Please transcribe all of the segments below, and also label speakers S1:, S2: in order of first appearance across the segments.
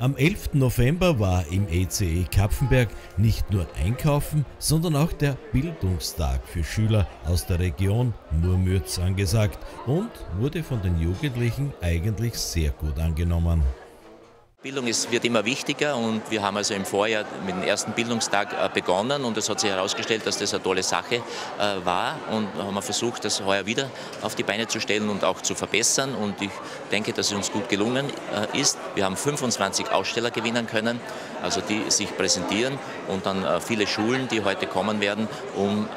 S1: Am 11. November war im ECE e Kapfenberg nicht nur Einkaufen, sondern auch der Bildungstag für Schüler aus der Region Murmürz angesagt und wurde von den Jugendlichen eigentlich sehr gut angenommen.
S2: Bildung ist, wird immer wichtiger und wir haben also im Vorjahr mit dem ersten Bildungstag äh, begonnen und es hat sich herausgestellt, dass das eine tolle Sache äh, war und haben versucht, das heuer wieder auf die Beine zu stellen und auch zu verbessern und ich denke, dass es uns gut gelungen äh, ist. Wir haben 25 Aussteller gewinnen können, also die sich präsentieren und dann viele Schulen, die heute kommen werden, um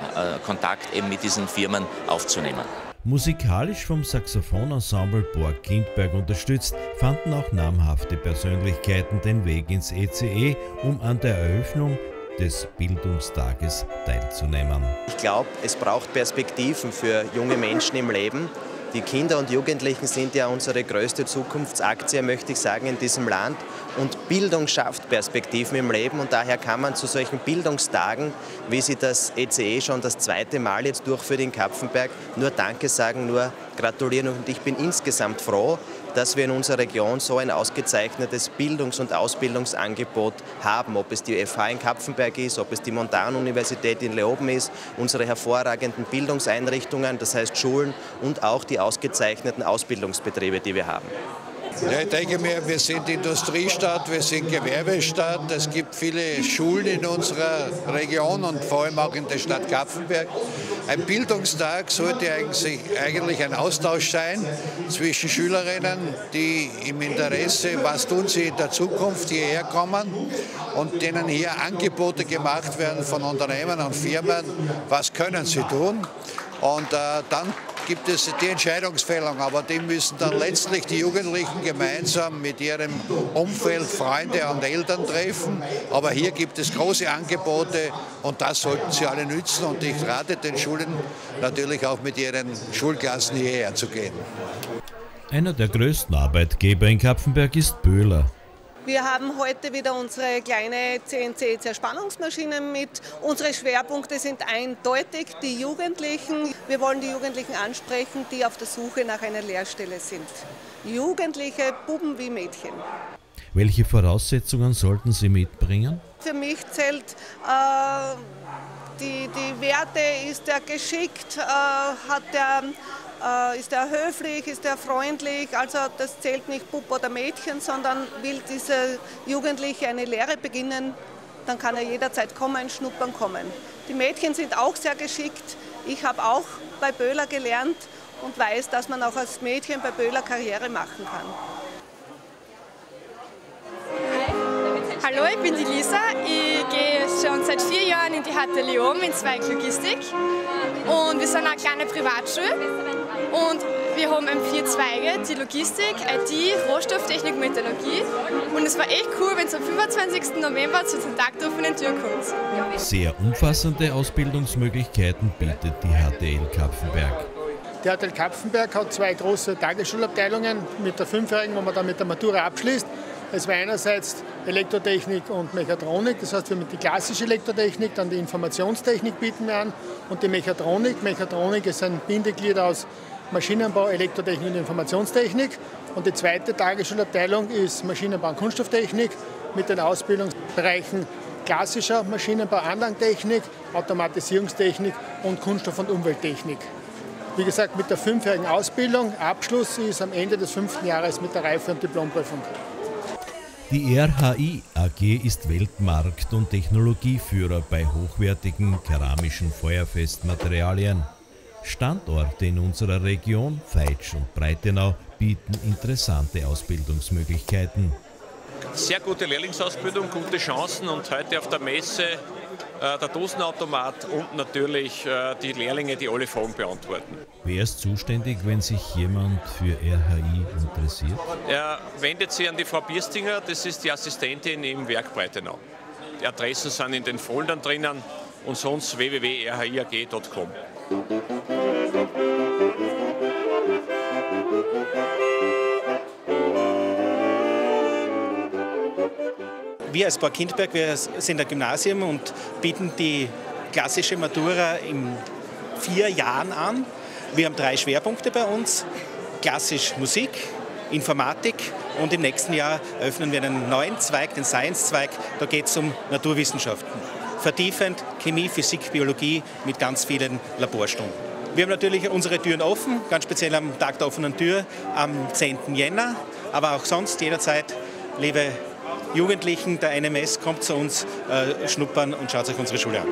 S2: Kontakt eben mit diesen Firmen aufzunehmen.
S1: Musikalisch vom Saxophonensemble Borg Kindberg unterstützt, fanden auch namhafte Persönlichkeiten den Weg ins ECE, e, um an der Eröffnung des Bildungstages teilzunehmen.
S3: Ich glaube, es braucht Perspektiven für junge Menschen im Leben. Die Kinder und Jugendlichen sind ja unsere größte Zukunftsaktie, möchte ich sagen, in diesem Land. Und Bildung schafft Perspektiven im Leben und daher kann man zu solchen Bildungstagen, wie sie das ECE schon das zweite Mal jetzt durchführt in Kapfenberg, nur Danke sagen, nur gratulieren. Und ich bin insgesamt froh, dass wir in unserer Region so ein ausgezeichnetes Bildungs- und Ausbildungsangebot haben. Ob es die FH in Kapfenberg ist, ob es die Montanuniversität in Leoben ist, unsere hervorragenden Bildungseinrichtungen, das heißt Schulen und auch die ausgezeichneten Ausbildungsbetriebe, die wir haben.
S4: Ja, ich denke mir, wir sind Industriestadt, wir sind Gewerbestadt. Es gibt viele Schulen in unserer Region und vor allem auch in der Stadt Kapfenberg. Ein Bildungstag sollte eigentlich, ein Austausch sein zwischen Schülerinnen, die im Interesse, was tun sie in der Zukunft hierher kommen und denen hier Angebote gemacht werden von Unternehmen und Firmen, was können sie tun. Und äh, dann gibt es die Entscheidungsfällung, aber die müssen dann letztlich die Jugendlichen gemeinsam mit ihrem Umfeld, Freunde und Eltern treffen. Aber hier gibt es große Angebote und das sollten sie alle nützen und ich rate den Schulen natürlich auch mit ihren Schulklassen hierher zu gehen.
S1: Einer der größten Arbeitgeber in Kapfenberg ist Böhler.
S5: Wir haben heute wieder unsere kleine CNC-Zerspannungsmaschine mit. Unsere Schwerpunkte sind eindeutig die Jugendlichen. Wir wollen die Jugendlichen ansprechen, die auf der Suche nach einer Lehrstelle sind. Jugendliche, Buben wie Mädchen.
S1: Welche Voraussetzungen sollten sie mitbringen?
S5: Für mich zählt äh, die, die Werte, ist er geschickt, äh, hat er ist er höflich, ist er freundlich? Also das zählt nicht Bub oder Mädchen, sondern will dieser Jugendliche eine Lehre beginnen, dann kann er jederzeit kommen, schnuppern kommen. Die Mädchen sind auch sehr geschickt. Ich habe auch bei Böhler gelernt und weiß, dass man auch als Mädchen bei Böhler Karriere machen kann.
S6: Hallo, ich bin die Lisa. Ich seit vier Jahren in die HT Leom in Zweig Logistik. Und wir sind eine kleine Privatschule. Und wir haben eben vier Zweige, die Logistik, IT, Rohstofftechnik, Metallurgie. Und es war echt cool, wenn es am 25. November zu den Tag der offenen Tür kommt.
S1: Sehr umfassende Ausbildungsmöglichkeiten bietet die HTL Kapfenberg.
S7: Die HTL Kapfenberg hat zwei große Tagesschulabteilungen mit der Fünfjährigen, wo man dann mit der Matura abschließt. Es war einerseits Elektrotechnik und Mechatronik, das heißt, wir mit die klassische Elektrotechnik, dann die Informationstechnik bieten wir an und die Mechatronik. Mechatronik ist ein Bindeglied aus Maschinenbau, Elektrotechnik und Informationstechnik. Und die zweite Tagesschulabteilung ist Maschinenbau und Kunststofftechnik mit den Ausbildungsbereichen klassischer Maschinenbau, Anlagentechnik, Automatisierungstechnik und Kunststoff- und Umwelttechnik. Wie gesagt, mit der fünfjährigen Ausbildung. Abschluss ist am Ende des fünften Jahres mit der Reife- und Diplomprüfung.
S1: Die RHI AG ist Weltmarkt- und Technologieführer bei hochwertigen keramischen Feuerfestmaterialien. Standorte in unserer Region, Feitsch und Breitenau, bieten interessante Ausbildungsmöglichkeiten.
S8: Sehr gute Lehrlingsausbildung, gute Chancen und heute auf der Messe der Dosenautomat und natürlich äh, die Lehrlinge, die alle Fragen beantworten.
S1: Wer ist zuständig, wenn sich jemand für RHI interessiert?
S8: Er wendet sich an die Frau Bierstinger, das ist die Assistentin im Werk Breitenau. Die Adressen sind in den Foldern drinnen und sonst www.rhiag.com.
S9: Wir als Bad Kindberg, wir sind ein Gymnasium und bieten die klassische Matura in vier Jahren an. Wir haben drei Schwerpunkte bei uns. Klassisch Musik, Informatik Und im nächsten Jahr eröffnen wir einen neuen Zweig, den Science-Zweig. Da geht es um Naturwissenschaften. Vertiefend Chemie, Physik, Biologie mit ganz vielen Laborstunden. Wir haben natürlich unsere Türen offen, ganz speziell am Tag der offenen Tür am 10. Jänner, aber auch sonst jederzeit, liebe Jugendlichen der NMS, kommt zu uns, äh, schnuppern und schaut euch unsere Schule an.